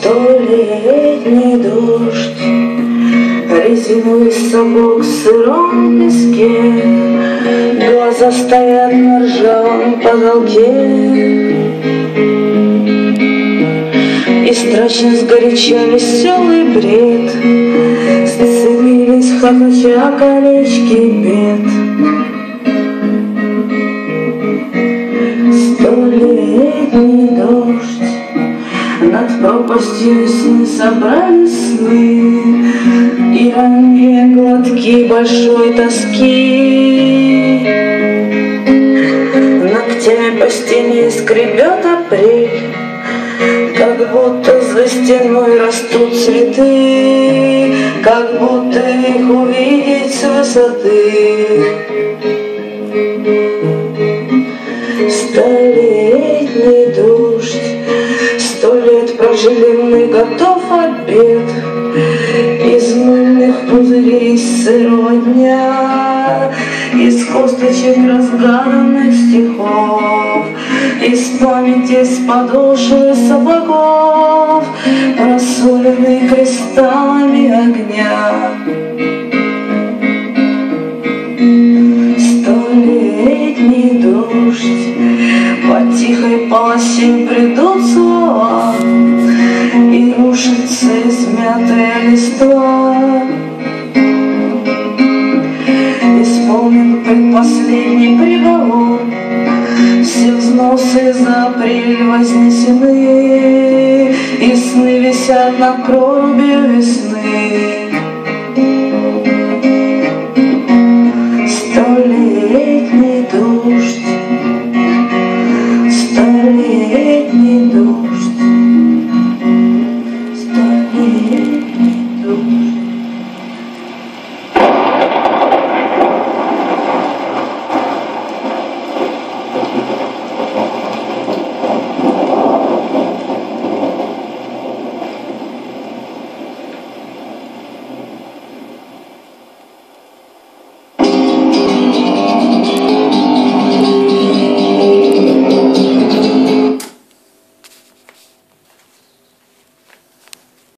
Столетний дождь, резиновый сапог в сыром песке, Глаза стоят на ржавом потолке. И страшно сгоряча веселый бред, Сцепились хохоча колечки бед. Над пропастью сны собрали сны И ранние глотки большой тоски. Ногтями по стене скребет апрель Как будто за стеной растут цветы Как будто их увидеть с высоты прожили мы, готов обед. Из мыльных пузырей сырого дня Из косточек разгаданных стихов Из памяти с подошвы сапогов Просоленный кристаллами огня. Столетний дождь По тихой полосе придут слова желтые листва. Исполнен предпоследний приговор. Все взносы за апрель вознесены И сны висят на крове весны. Столетний дождь Столетний дождь.